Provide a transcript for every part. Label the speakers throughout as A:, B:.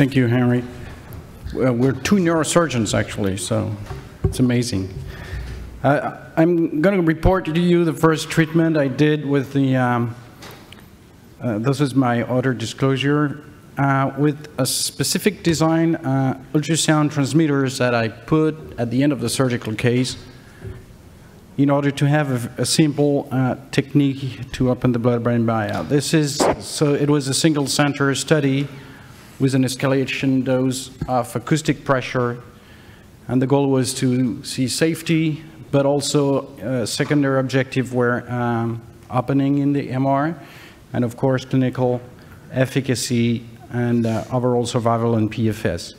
A: Thank you, Henry. We're two neurosurgeons, actually, so it's amazing. Uh, I'm going to report to you the first treatment I did with the, um, uh, this is my other disclosure, uh, with a specific design uh, ultrasound transmitters that I put at the end of the surgical case in order to have a, a simple uh, technique to open the blood-brain barrier. This is, so it was a single center study with an escalation dose of acoustic pressure, and the goal was to see safety, but also a secondary objective were um, opening in the MR, and of course clinical efficacy and uh, overall survival and PFS.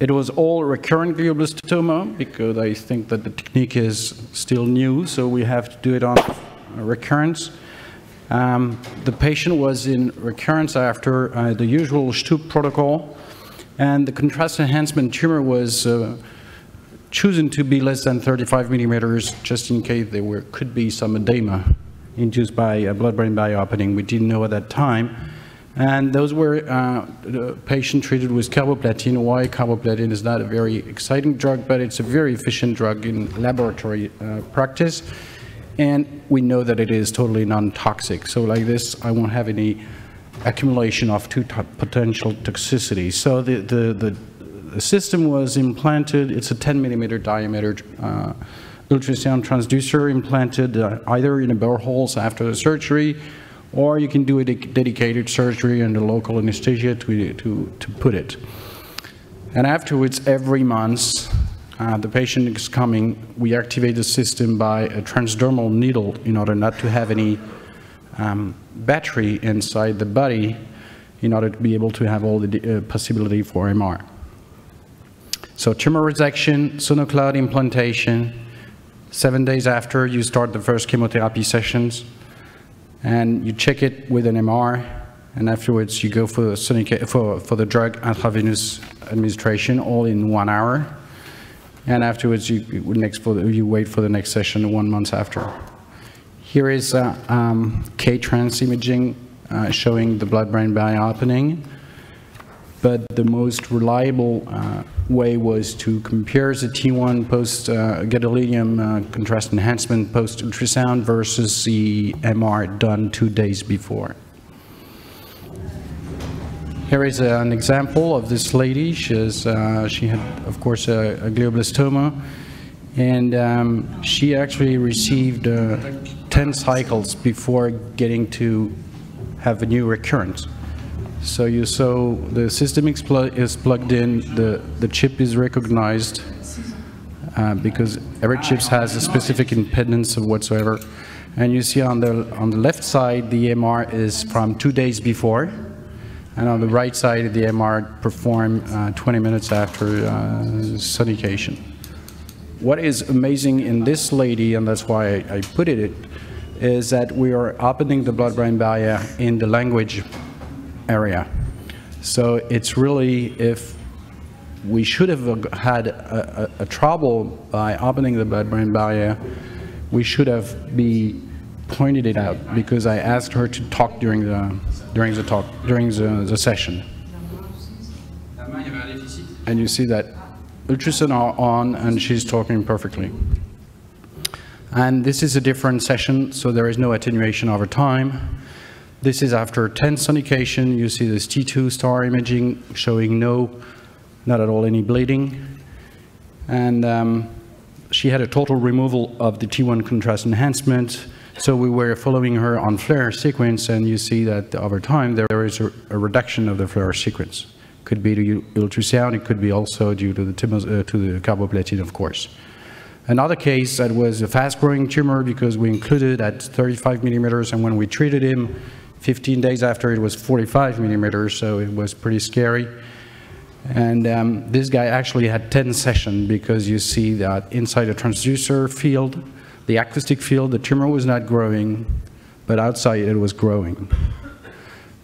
A: It was all recurrent glioblastoma because I think that the technique is still new, so we have to do it on recurrence. Um, the patient was in recurrence after uh, the usual Stupp protocol, and the contrast enhancement tumor was uh, chosen to be less than 35 millimeters, just in case there were, could be some edema induced by a blood-brain barrier opening. We didn't know at that time. And those were uh, the patient treated with carboplatin. Why carboplatin is not a very exciting drug, but it's a very efficient drug in laboratory uh, practice. And we know that it is totally non-toxic. So like this, I won't have any accumulation of two potential toxicities. So the, the, the, the, system was implanted, it's a 10 millimeter diameter uh, ultrasound transducer implanted uh, either in the bore holes after the surgery or you can do a dedicated surgery under local anesthesia to, to, to put it. And afterwards, every month, uh, the patient is coming, we activate the system by a transdermal needle in order not to have any um, battery inside the body in order to be able to have all the uh, possibility for MR. So tumor resection, sonocloud implantation, seven days after you start the first chemotherapy sessions, and you check it with an MR, and afterwards you go for, for, for the drug intravenous administration all in one hour. And afterwards you, next for the, you wait for the next session one month after. Here is uh, um, K-trans imaging uh, showing the blood-brain barrier opening but the most reliable uh, way was to compare the T1 post uh, gadolinium uh, contrast enhancement post ultrasound versus the MR done two days before. Here is an example of this lady. She, uh, she had, of course, a, a glioblastoma, and um, she actually received uh, 10 cycles before getting to have a new recurrence. So you so the system is plugged in, the, the chip is recognized uh, because every chip has a specific impedance of whatsoever. And you see on the, on the left side, the MR is from two days before. And on the right side, of the MR performed uh, 20 minutes after uh. What is amazing in this lady, and that's why I, I put it, is that we are opening the blood-brain barrier in the language area. So it's really if we should have had a, a, a trouble by opening the blood-brain barrier, we should have be pointed it out because I asked her to talk during the during the talk during the, the session. And you see that ultrasound are on and she's talking perfectly. And this is a different session, so there is no attenuation over time. This is after 10 sonication. You see this T2 star imaging showing no, not at all any bleeding. And um, she had a total removal of the T1 contrast enhancement. So we were following her on FLAIR sequence, and you see that over time there is a, a reduction of the FLAIR sequence. Could be due to ultrasound, it could be also due to the, uh, to the carboplatin, of course. Another case that was a fast-growing tumor because we included at 35 millimeters, and when we treated him, 15 days after it was 45 millimeters, so it was pretty scary. And um, this guy actually had 10 sessions because you see that inside the transducer field, the acoustic field, the tumor was not growing, but outside it was growing.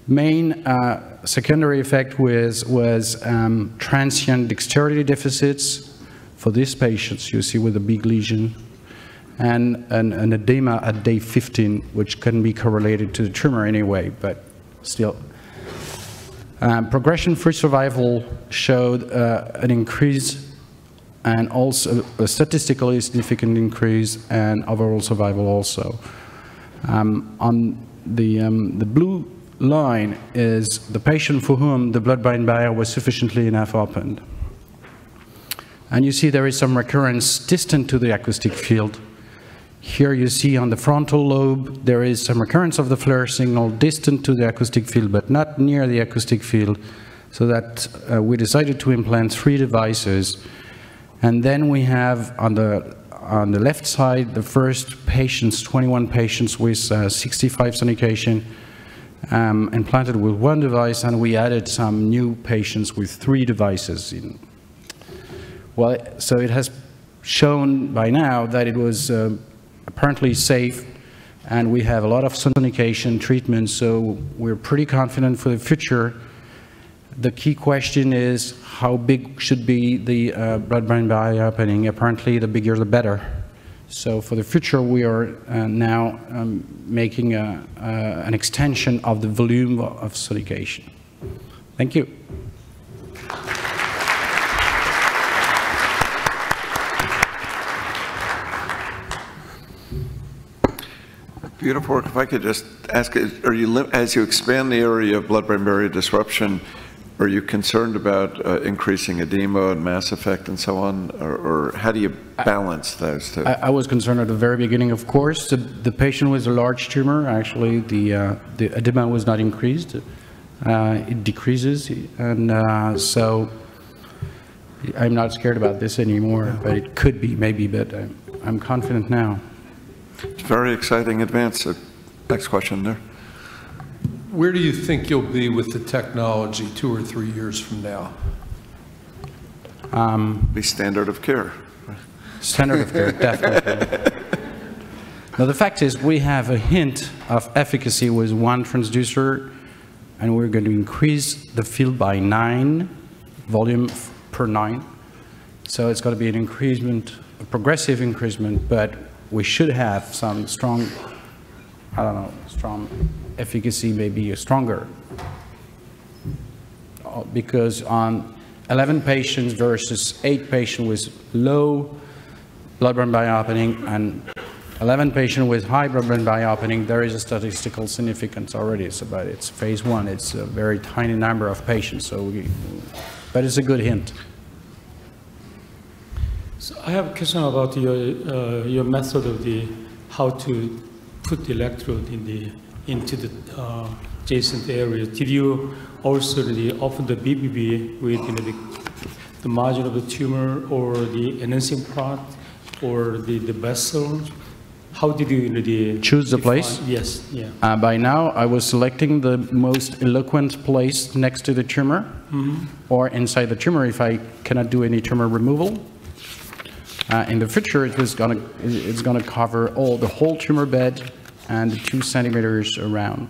A: Main uh, secondary effect was, was um, transient dexterity deficits for these patients, you see with a big lesion and an, an edema at day 15, which can be correlated to the tumor anyway, but still. Um, Progression-free survival showed uh, an increase and also a statistically significant increase and overall survival also. Um, On the, um, the blue line is the patient for whom the blood-brain barrier was sufficiently enough opened. And you see there is some recurrence distant to the acoustic field. Here you see on the frontal lobe, there is some recurrence of the FLAIR signal distant to the acoustic field, but not near the acoustic field, so that uh, we decided to implant three devices. And then we have on the, on the left side, the first patients, 21 patients with uh, 65 sonication, um, implanted with one device, and we added some new patients with three devices in, well, so it has shown by now that it was uh, apparently safe, and we have a lot of sonication treatments, so we're pretty confident for the future. The key question is how big should be the uh, blood-brain barrier opening? Apparently, the bigger the better. So for the future, we are uh, now um, making a, uh, an extension of the volume of sonication. Thank you.
B: Beautiful. If I could just ask, are you, as you expand the area of blood-brain barrier disruption, are you concerned about uh, increasing edema and mass effect and so on? Or, or how do you balance those two?
A: I, I, was concerned at the very beginning, of course. The, the patient with a large tumor, actually, the, uh, the edema was not increased. Uh, it decreases. And uh, so I'm not scared about this anymore, but it could be, maybe, but I'm, I'm confident now.
B: It's very exciting advance. Uh, next question there.
C: Where do you think you'll be with the technology two or three years from now?
B: Um, be standard of care.
A: Standard of care, definitely. now, the fact is, we have a hint of efficacy with one transducer, and we're going to increase the field by nine, volume per nine. So it's going to be an increasement, a progressive increasement, but we should have some strong, I don't know, strong efficacy, may be stronger. Uh, because on 11 patients versus 8 patients with low blood-brain barrier opening and 11 patients with high blood-brain barrier opening, there is a statistical significance already. It's about it's phase one. It's a very tiny number of patients, so we, but it's a good hint.
D: So I have a question about your uh, your method of the how to put the electrode in the into the uh, adjacent area. Did you also the, open the BBB with you know, the, the margin of the tumor or the enhancing part or the, the vessel? How did you, the,
A: choose the place?
D: Yes, yeah.
A: Uh, by now, I was selecting the most eloquent place next to the tumor mm -hmm. or inside the tumor if I cannot do any tumor removal. Uh, in the future, it was gonna, it's going to cover all the whole tumor bed and two centimeters around.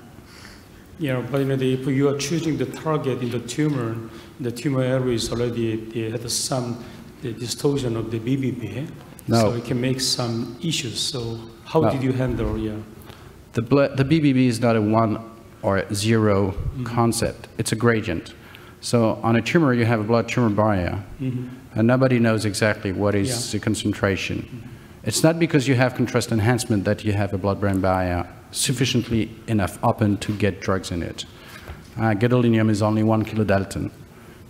D: Yeah, but you if you are choosing the target in the tumor, the tumor area is already they had some the distortion of the BBB,
A: no.
D: so it can make some issues. So how no. did you handle? Yeah,
A: the the BBB is not a one or a 0 mm -hmm. concept; it's a gradient. So on a tumor, you have a blood tumor barrier, mm -hmm. and nobody knows exactly what is yeah. the concentration. Mm -hmm. It's not because you have contrast enhancement that you have a blood-brain barrier sufficiently enough open to get drugs in it. Uh, gadolinium is only one kilodalton.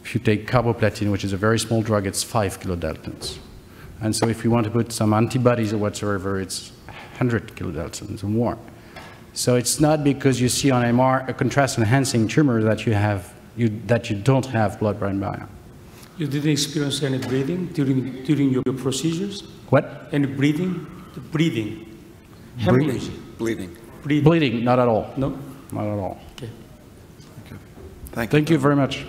A: If you take carboplatin, which is a very small drug, it's five kilodaltons. And so if you want to put some antibodies or whatsoever, it's 100 kilodaltons or more. So it's not because you see on MR a contrast-enhancing tumor that you have you, that you don't have blood-brain barrier.
D: You didn't experience any bleeding during, during your procedures?
A: What?
D: Any bleeding? Breathing?
A: Hemorrhage?
B: Bleeding.
A: Bleeding. Bleeding, not at all.
D: No?
A: Not at all.
D: Okay.
B: Thank you. Thank you.
A: Thank you very much.